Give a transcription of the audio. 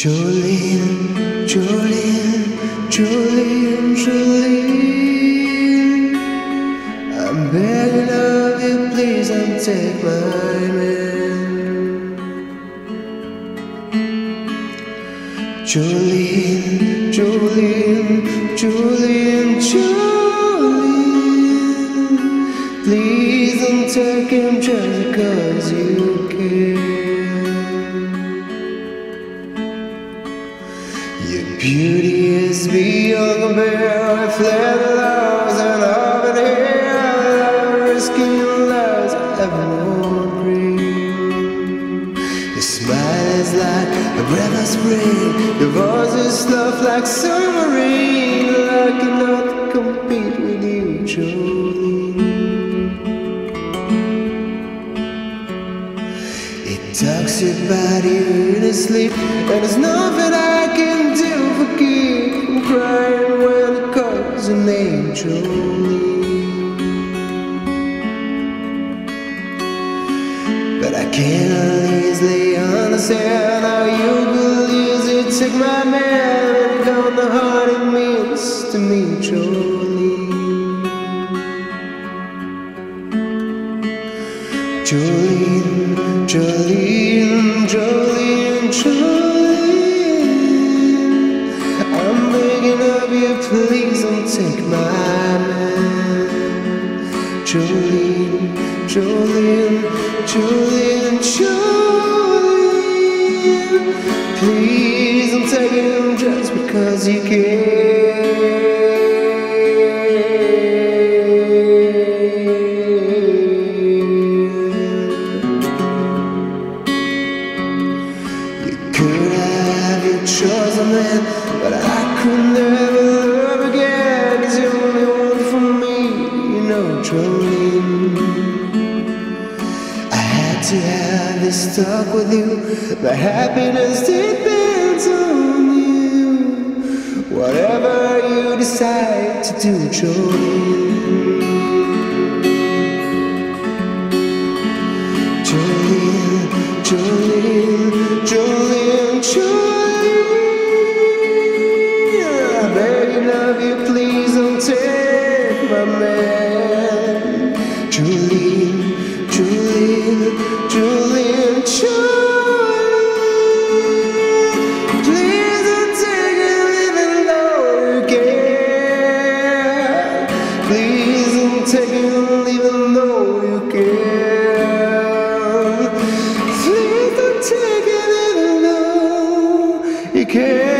Jolene, Jolene, Jolene, Jolene. I'm begging of you, please don't take my man. Jolene, Jolene, Jolene, Jolene. Please don't take him just because you care. Your beauty is beyond with leather loves and auburn hair, risking your lives evermore green. Your smile is like a breath of spring, your voice is soft like summer rain. I cannot compete with you, Jolene. It talks about you in his sleep, and there's nothing I can do for keep from crying when it calls your name. But I cannot easily understand how you could easily take my man and count the heart it means to me, Jolene. Jolene, Jolene, Jolene, Jolene. Please don't take my man. Jolene, Jolene, Jolene, Jolene. Please don't take him just because you care. You could have your chosen man, but I could never Jolene. I had to have this talk with you. My happiness depends on you. Whatever you decide to do, Jolene. Jolene, Jolene, Jolene, Jolene. I love you, please don't take my man. Please don't take it even though you can Please don't take it even though you can